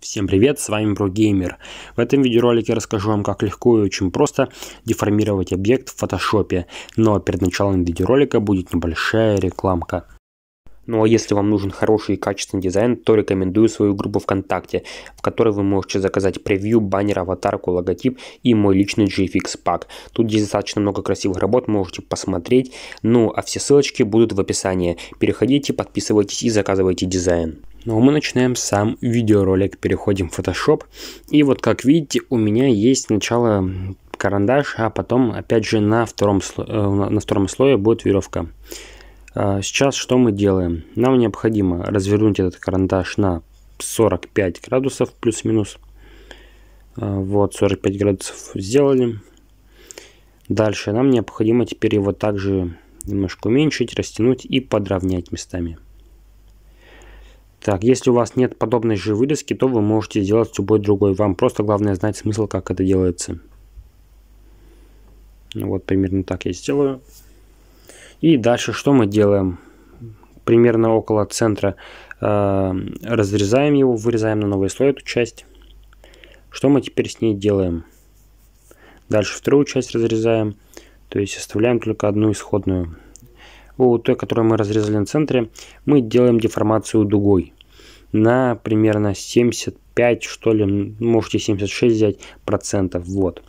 Всем привет, с вами ProGamer. В этом видеоролике расскажу вам, как легко и очень просто деформировать объект в фотошопе. Но перед началом видеоролика будет небольшая рекламка. Ну а если вам нужен хороший и качественный дизайн, то рекомендую свою группу ВКонтакте, в которой вы можете заказать превью, баннер, аватарку, логотип и мой личный GFX пак. Тут есть достаточно много красивых работ, можете посмотреть. Ну а все ссылочки будут в описании. Переходите, подписывайтесь и заказывайте дизайн. Ну а мы начинаем сам видеоролик, переходим в Photoshop. И вот как видите, у меня есть сначала карандаш, а потом опять же на втором, сло... Э, на втором слое будет веревка. А, сейчас что мы делаем? Нам необходимо развернуть этот карандаш на 45 градусов плюс-минус. А, вот 45 градусов сделали. Дальше нам необходимо теперь его также немножко уменьшить, растянуть и подровнять местами. Так, если у вас нет подобной же вырезки, то вы можете сделать любой другой. Вам просто главное знать смысл, как это делается. Вот примерно так я сделаю. И дальше что мы делаем? Примерно около центра э, разрезаем его, вырезаем на новый слой эту часть. Что мы теперь с ней делаем? Дальше вторую часть разрезаем, то есть оставляем только одну исходную той, которую мы разрезали на центре, мы делаем деформацию дугой на примерно 75, что ли, можете 76 взять процентов. Вот.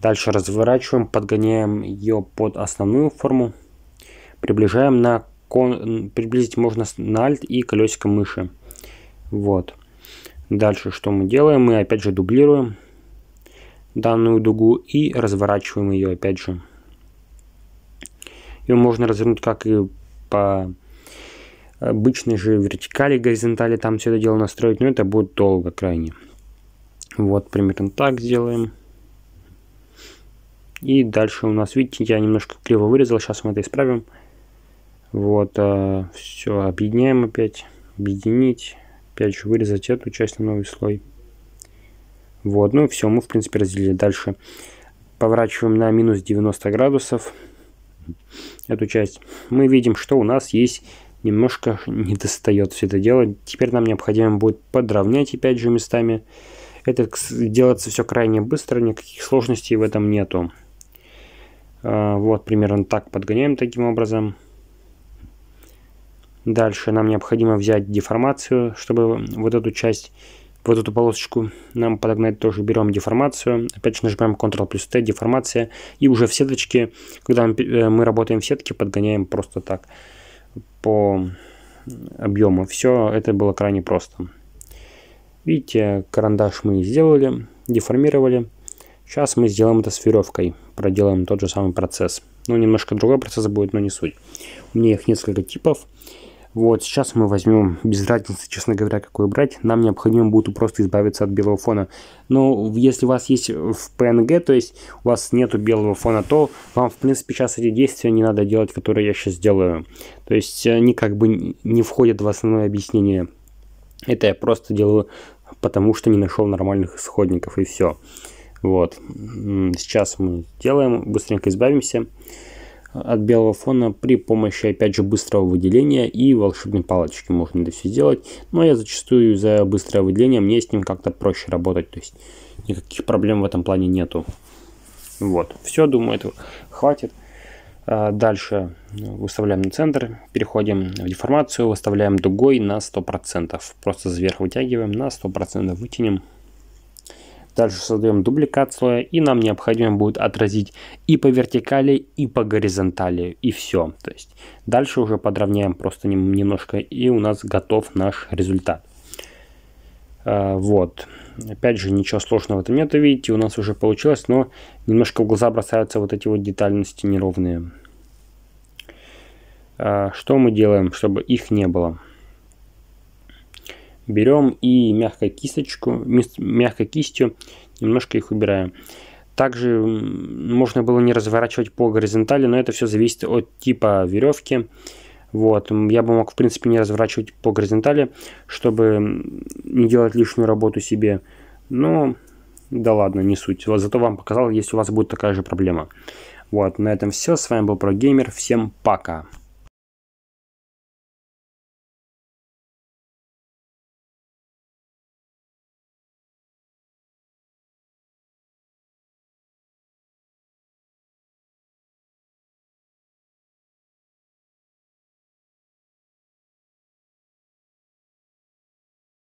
Дальше разворачиваем, подгоняем ее под основную форму, приближаем на кон, приблизить можно на Alt и колесико мыши. Вот. Дальше что мы делаем? Мы опять же дублируем данную дугу и разворачиваем ее опять же. Ее можно развернуть как и по обычной же вертикали, горизонтали, там все это дело настроить, но это будет долго крайне. Вот, примерно так сделаем. И дальше у нас, видите, я немножко криво вырезал, сейчас мы это исправим. Вот, а, все, объединяем опять, объединить, опять же вырезать эту часть на новый слой. Вот, ну все, мы в принципе разделили. Дальше поворачиваем на минус 90 градусов эту часть, мы видим, что у нас есть немножко не достает все это дело. Теперь нам необходимо будет подровнять опять же местами. Это делается все крайне быстро, никаких сложностей в этом нету. А, вот примерно так подгоняем таким образом. Дальше нам необходимо взять деформацию, чтобы вот эту часть вот эту полосочку нам подогнать тоже берем деформацию. Опять же нажимаем Ctrl плюс T, деформация. И уже в сеточке, когда э, мы работаем в сетке, подгоняем просто так по объему. Все это было крайне просто. Видите, карандаш мы сделали, деформировали. Сейчас мы сделаем это с веревкой. Проделаем тот же самый процесс. Ну, немножко другой процесс будет, но не суть. У меня их несколько типов. Вот, сейчас мы возьмем, без разницы, честно говоря, какой брать, нам необходимо будет просто избавиться от белого фона. Но если у вас есть в PNG, то есть у вас нету белого фона, то вам, в принципе, сейчас эти действия не надо делать, которые я сейчас делаю. То есть они как бы не входят в основное объяснение. Это я просто делаю, потому что не нашел нормальных исходников, и все. Вот, сейчас мы делаем, быстренько избавимся от белого фона при помощи, опять же, быстрого выделения и волшебной палочки можно это все сделать. Но я зачастую за быстрое выделение, мне с ним как-то проще работать, то есть никаких проблем в этом плане нету. Вот, все, думаю, этого хватит. А, дальше выставляем на центр, переходим в деформацию, выставляем дугой на 100%. Просто сверху вытягиваем, на 100% вытянем. Дальше создаем дубликат слоя, и нам необходимо будет отразить и по вертикали, и по горизонтали, и все. То есть дальше уже подровняем просто немножко, и у нас готов наш результат. А, вот. Опять же, ничего сложного в этом нет, видите, у нас уже получилось, но немножко в глаза бросаются вот эти вот детальности неровные. А, что мы делаем, чтобы их не было? Берем и мягкой кисточку, мягкой кистью немножко их убираем. Также можно было не разворачивать по горизонтали, но это все зависит от типа веревки. Вот, я бы мог, в принципе, не разворачивать по горизонтали, чтобы не делать лишнюю работу себе. Но, да ладно, не суть. Зато вам показал, если у вас будет такая же проблема. Вот, на этом все. С вами был ProGamer. Всем пока.